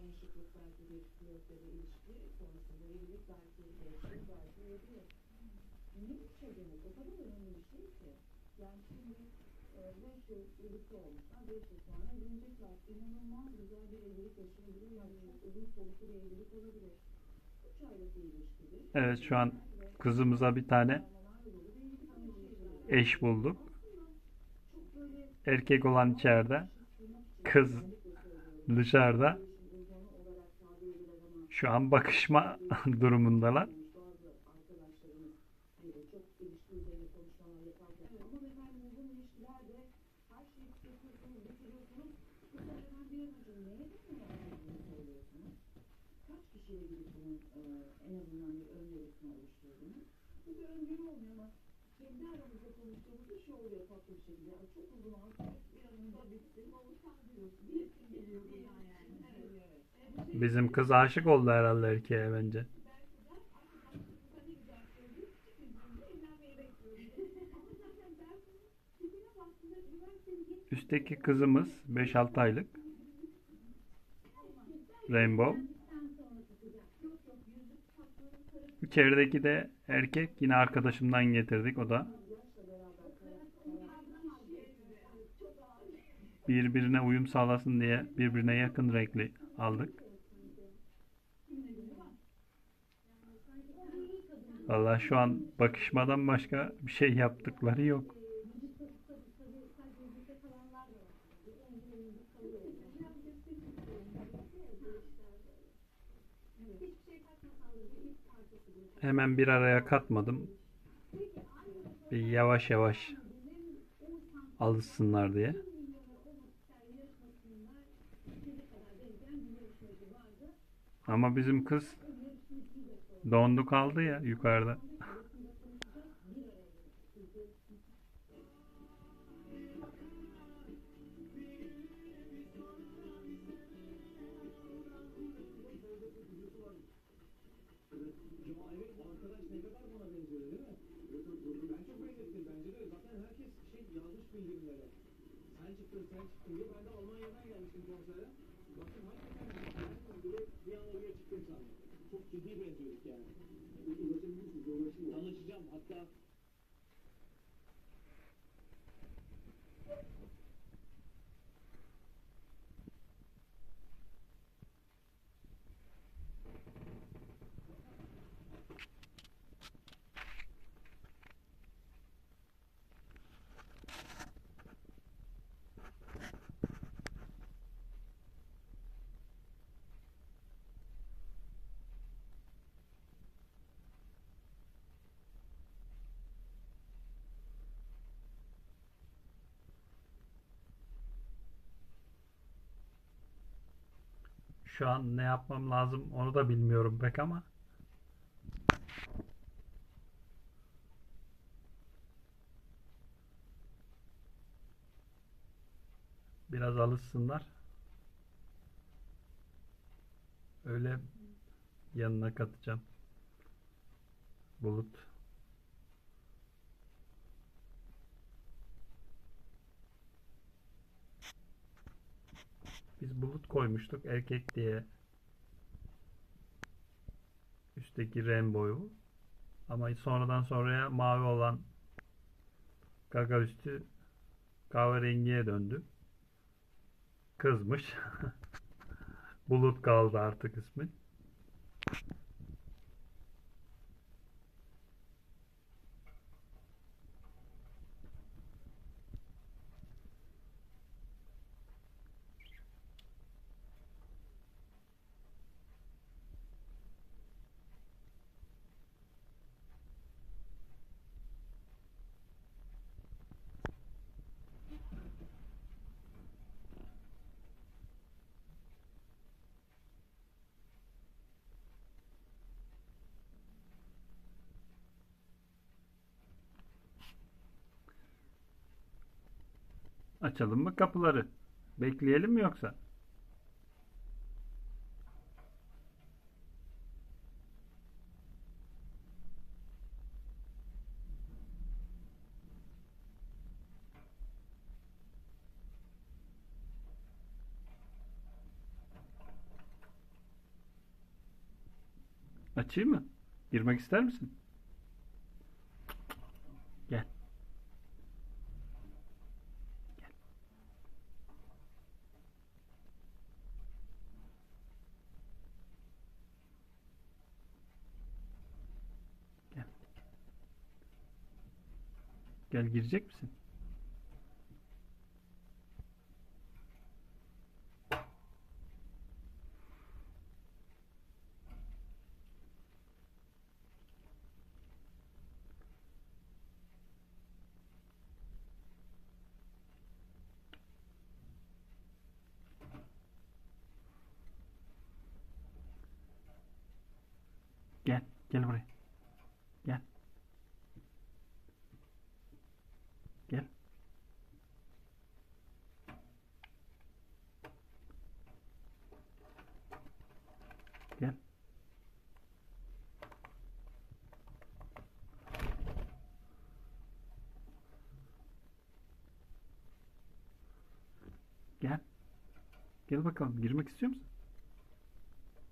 tanışıklık belki bir flört ya da ilişki sonrasında evlilik belki eşlik belki evlilik. Ne bu çabamız? O kadar önemli bir şey ki. Yani şimdi e, beş yıl birlikte olmuşlar, beş yıl sonra evlenecekler. İnanılmaz güzel bir evlilik yaşayabilirler. Çok uzun soluklu bir evlilik olabilir. Üç aylık bir ilişkidir. Evet şu an kızımıza bir tane eş bulduk. Erkek olan içeride, kız dışarıda. Şu an bakışma durumundalar. çok uzun bir an önce neye dönüyor söylüyorsunuz? Kaç kişiyle gidip bunun e, en azından bir ön yarısını oluşturdunuz? Bu bir öngörü olmuyor ama kendi aramızda konuştuğumuzda şu oluyor tatlı bir şekilde. Yani çok uzun artık bir an önce bitsin. Olursan diyorsun. Diyesin geliyor yani. Bizim kız aşık oldu herhalde erkeğe bence. Üstteki kızımız 5-6 aylık. Rainbow. İçerideki de erkek yine arkadaşımdan getirdik o da. Birbirine uyum sağlasın diye birbirine yakın renkli aldık. Vallahi şu an bakışmadan başka bir şey yaptıkları yok. Hemen bir araya katmadım. Bir yavaş yavaş alışsınlar diye. Ama bizim kız dondu kaldı ya yukarıda. Şey Almanya'dan gelmiştim. ทุกจุดที่ Şu an ne yapmam lazım onu da bilmiyorum pek ama. Biraz alışsınlar. Öyle yanına katacağım. Bulut. Biz bulut koymuştuk erkek diye. Üstteki rainbow'u. Ama sonradan sonraya mavi olan gaga üstü kahverengiye döndü. Kızmış. Bulut kaldı artık ismi. Açalım mı kapıları? Bekleyelim mi yoksa? Açayım mı? Girmek ister misin? Gel girecek misin? Gel. Gel buraya. Gel. Gel. Gel. Gel. Gel bakalım. Girmek istiyor musun?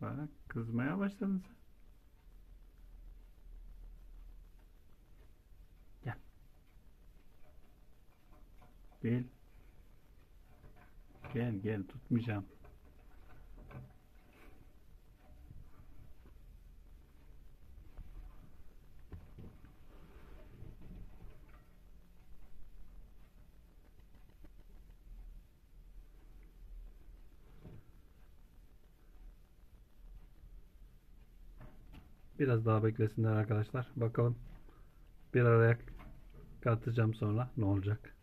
Bak kızmaya başladın sen. Gel. Gel. Gel gel tutmayacağım. Biraz daha beklesinler arkadaşlar. Bakalım bir araya katacağım sonra ne olacak.